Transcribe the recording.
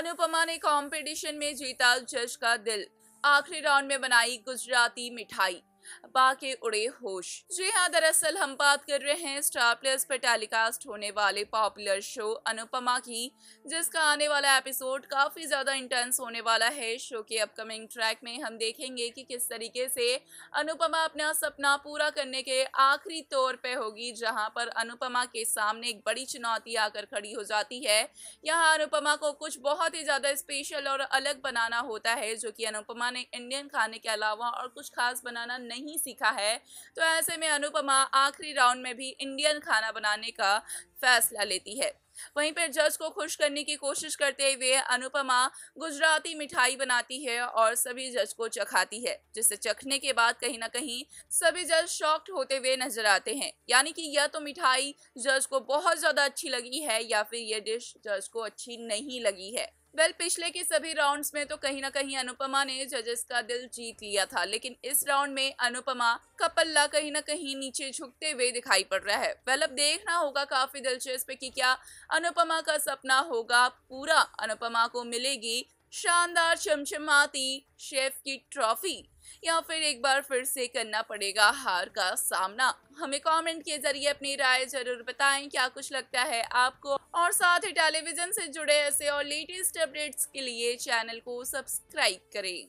अनुपमा ने कंपटीशन में जीता जज का दिल। आखिरी राउंड में बनाई गुजराती मिठाई। बाके उड़े होश। जी हाँ दरअसल हम बात कर रहे हैं स्टार प्लस पर टेलीकास्ट होने वाले पॉपुलर शो अनुपमा की, जिसका आने वाला एपिसोड काफ़ी ज़्यादा इंटेंस होने वाला है। शो के अपकमिंग ट्रैक में हम देखेंगे कि किस तरीके से अनुपमा अपना सपना पूरा करने के आखिरी तौर पे होगी, जहाँ पर अनुपमा के सामने एक बड़ी चुनौती आकर खड़ी हो जाती है। यहाँ अनुपमा को कुछ बहुत ही ज़्यादा स्पेशल और अलग बनाना होता है, जो कि अनुपमा ने इंडियन खाने के अलावा और कुछ खास बनाना नहीं सीखा है। तो ऐसे में अनुपमा आखिरी राउंड में भी इंडियन खाना बनाने का फैसला लेती है। वहीं पर जज को खुश करने की कोशिश करते हुए अनुपमा गुजराती मिठाई बनाती है और सभी जज को चखाती है जिसे चखने के बाद कहीं ना कहीं सभी जज शॉक्ड होते हुए नज़र आते हैं। यानी कि यह तो मिठाई जज को बहुत ज़्यादा अच्छी लगी है या फिर यह डिश जज को अच्छी नहीं लगी है। वेल, पिछले के सभी राउंड्स में तो कहीं ना कहीं अनुपमा ने जजेस का दिल जीत लिया था, लेकिन इस राउंड में अनुपमा का पल्ला कहीं ना कहीं नीचे झुकते हुए दिखाई पड़ रहा है। वेल, अब देखना होगा काफ़ी दिलचस्प कि क्या अनुपमा का सपना होगा, पूरा अनुपमा को मिलेगी शानदार चमचमाती शेफ की ट्रॉफी, या फिर एक बार फिर से करना पड़ेगा हार का सामना। हमें कमेंट के ज़रिए अपनी राय ज़रूर बताएँ, क्या कुछ लगता है आपको? और साथ ही टेलीविज़न से जुड़े ऐसे और लेटेस्ट अपडेट्स के लिए चैनल को सब्सक्राइब करें।